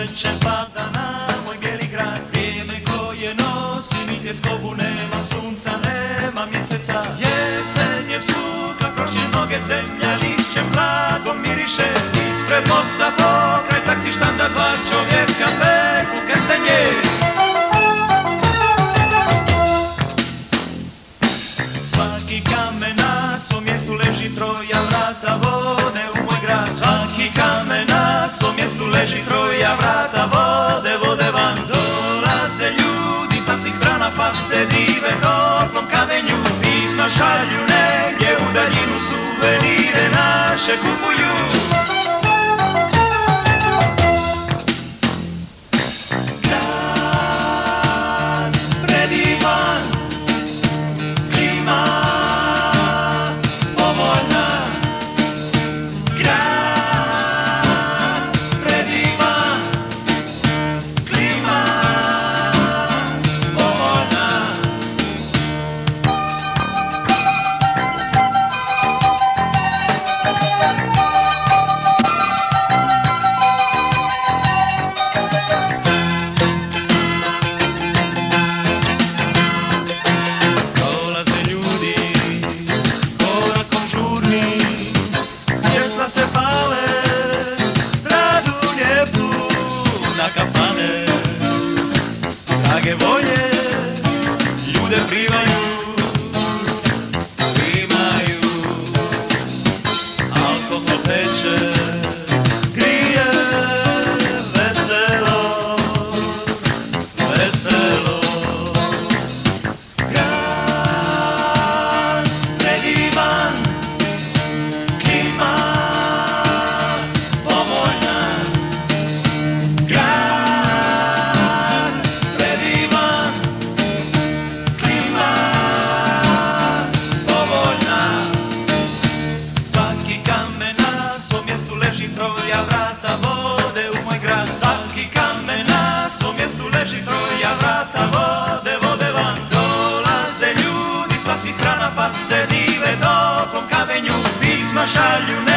veče pada na moj bijeli grad Vrijeme koje nosi i tjeskobu nema sunca, nema mjeseca. Jesen je sluka, će noge zemlja lišćem blagom miriše Ispred mosta Checo Puyú. shall you know?